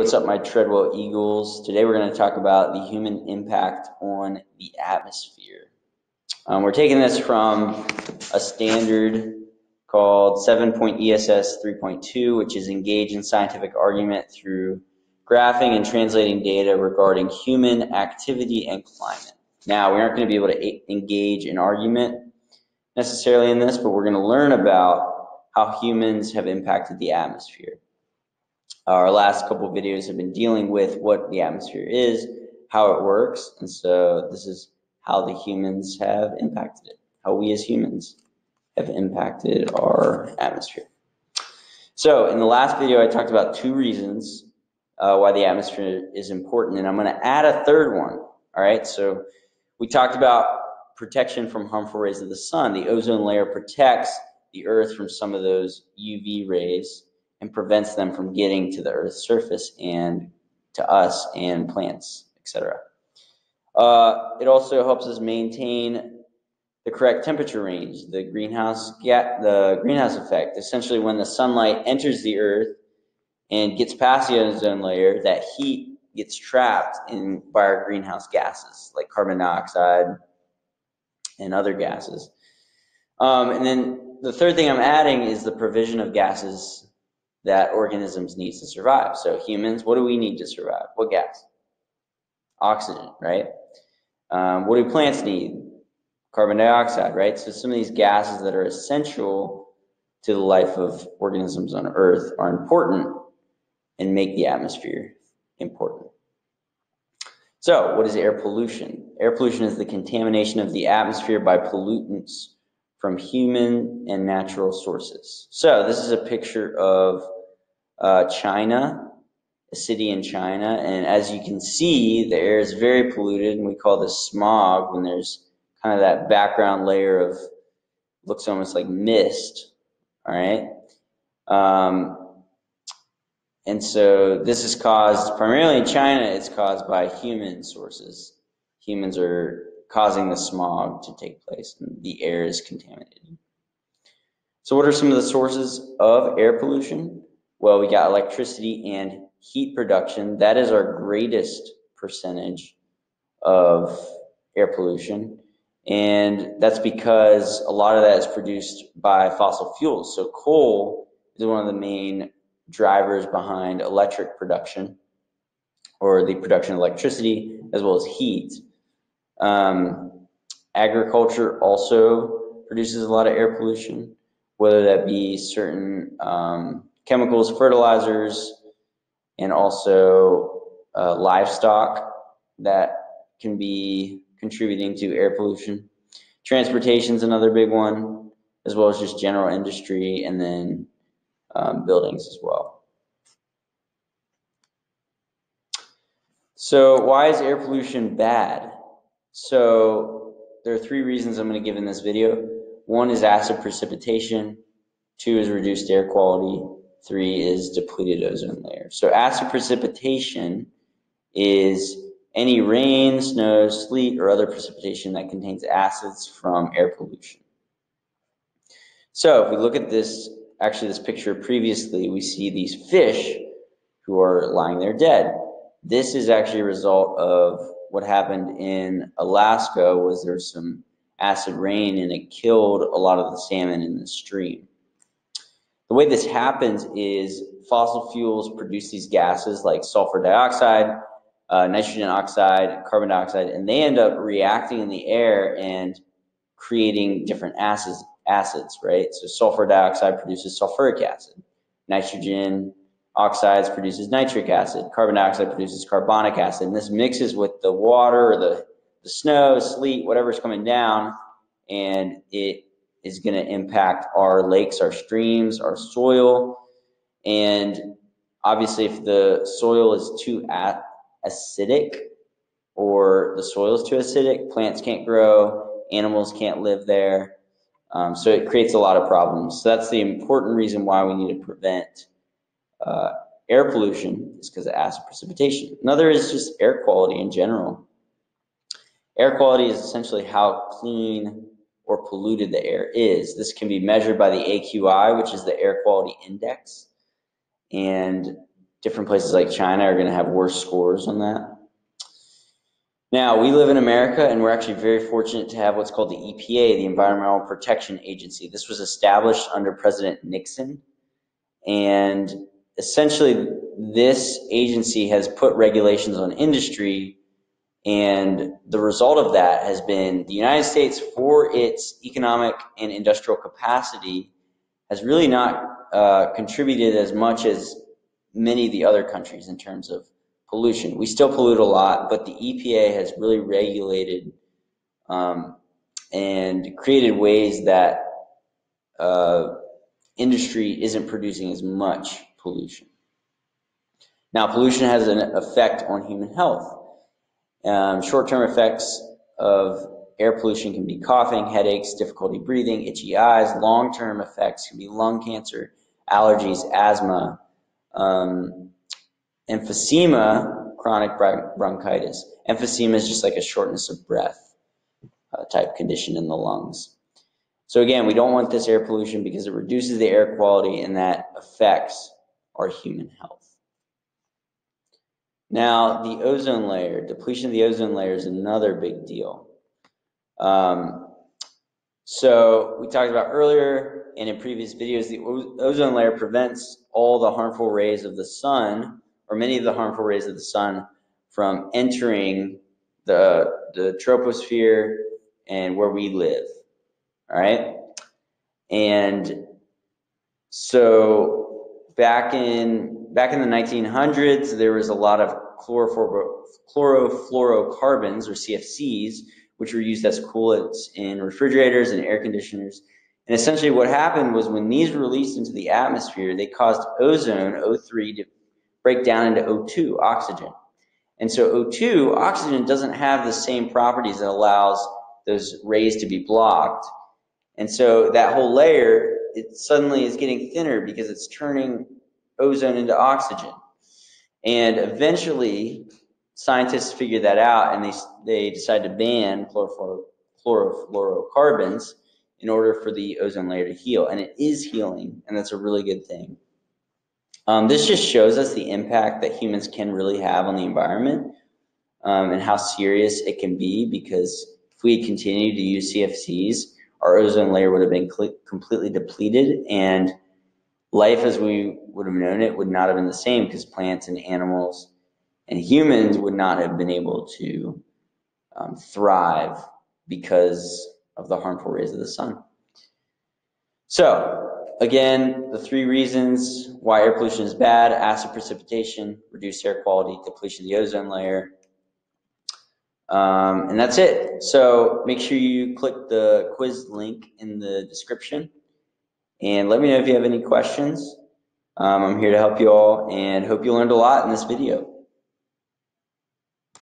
What's up, my Treadwell Eagles? Today we're going to talk about the human impact on the atmosphere. Um, we're taking this from a standard called 7.ESS 3.2, which is engage in scientific argument through graphing and translating data regarding human activity and climate. Now, we aren't going to be able to engage in argument necessarily in this, but we're going to learn about how humans have impacted the atmosphere. Our last couple videos have been dealing with what the atmosphere is, how it works, and so this is how the humans have impacted it, how we as humans have impacted our atmosphere. So in the last video, I talked about two reasons uh, why the atmosphere is important, and I'm going to add a third one. All right, so we talked about protection from harmful rays of the sun. The ozone layer protects the Earth from some of those UV rays and prevents them from getting to the Earth's surface and to us and plants, etc. Uh, it also helps us maintain the correct temperature range, the greenhouse the greenhouse effect. Essentially, when the sunlight enters the Earth and gets past the ozone layer, that heat gets trapped in by our greenhouse gases like carbon dioxide and other gases. Um, and then the third thing I'm adding is the provision of gases that organisms need to survive. So humans, what do we need to survive? What gas? Oxygen, right? Um, what do plants need? Carbon dioxide, right? So some of these gases that are essential to the life of organisms on Earth are important and make the atmosphere important. So what is air pollution? Air pollution is the contamination of the atmosphere by pollutants from human and natural sources. So this is a picture of uh, China, a city in China, and as you can see, the air is very polluted, and we call this smog when there's kind of that background layer of looks almost like mist. All right. Um, and so this is caused primarily in China, it's caused by human sources. Humans are causing the smog to take place and the air is contaminated. So what are some of the sources of air pollution? Well, we got electricity and heat production. That is our greatest percentage of air pollution. And that's because a lot of that is produced by fossil fuels. So coal is one of the main drivers behind electric production or the production of electricity as well as heat. Um, agriculture also produces a lot of air pollution, whether that be certain um, chemicals, fertilizers, and also uh, livestock that can be contributing to air pollution. Transportation is another big one, as well as just general industry and then um, buildings as well. So why is air pollution bad? So there are three reasons I'm going to give in this video. One is acid precipitation. Two is reduced air quality. Three is depleted ozone layer. So acid precipitation is any rain, snow, sleet, or other precipitation that contains acids from air pollution. So if we look at this, actually this picture previously, we see these fish who are lying there dead. This is actually a result of what happened in Alaska was there was some acid rain and it killed a lot of the salmon in the stream. The way this happens is fossil fuels produce these gases like sulfur dioxide, uh, nitrogen oxide, carbon dioxide, and they end up reacting in the air and creating different acids, acids, right? So sulfur dioxide produces sulfuric acid. Nitrogen oxides produces nitric acid. Carbon dioxide produces carbonic acid. And this mixes with the water or the, the snow, sleet, whatever's coming down, and it is going to impact our lakes, our streams, our soil. And obviously, if the soil is too acidic or the soil is too acidic, plants can't grow, animals can't live there. Um, so it creates a lot of problems. So that's the important reason why we need to prevent uh, air pollution is because of acid precipitation. Another is just air quality in general. Air quality is essentially how clean or polluted the air is. This can be measured by the AQI, which is the air quality index. And different places like China are going to have worse scores on that. Now, we live in America and we're actually very fortunate to have what's called the EPA, the Environmental Protection Agency. This was established under President Nixon. And essentially, this agency has put regulations on industry. And the result of that has been the United States, for its economic and industrial capacity, has really not uh, contributed as much as many of the other countries in terms of pollution. We still pollute a lot, but the EPA has really regulated um, and created ways that uh, industry isn't producing as much pollution. Now, pollution has an effect on human health. Um, short-term effects of air pollution can be coughing, headaches, difficulty breathing, itchy eyes. Long-term effects can be lung cancer, allergies, asthma, um, emphysema, chronic bronchitis. Emphysema is just like a shortness of breath uh, type condition in the lungs. So again, we don't want this air pollution because it reduces the air quality and that affects our human health. Now, the ozone layer, depletion of the ozone layer is another big deal. Um, so we talked about earlier and in previous videos, the ozone layer prevents all the harmful rays of the sun, or many of the harmful rays of the sun, from entering the, the troposphere and where we live. All right. And so back in back in the 1900s, there was a lot of chlorofluorocarbons or CFCs, which were used as coolants in refrigerators and air conditioners. And essentially what happened was when these were released into the atmosphere, they caused ozone, O3, to break down into O2, oxygen. And so O2, oxygen doesn't have the same properties that allows those rays to be blocked. And so that whole layer, it suddenly is getting thinner because it's turning ozone into oxygen. And eventually, scientists figured that out and they, they decided to ban chlorofluorocarbons in order for the ozone layer to heal. And it is healing, and that's a really good thing. Um, this just shows us the impact that humans can really have on the environment um, and how serious it can be because if we continue to use CFCs, our ozone layer would have been completely depleted and life as we would have known it would not have been the same because plants and animals and humans would not have been able to um, thrive because of the harmful rays of the sun. So, again, the three reasons why air pollution is bad acid precipitation, reduced air quality, depletion of the ozone layer. Um, and that's it. So, make sure you click the quiz link in the description and let me know if you have any questions. Um, I'm here to help you all and hope you learned a lot in this video.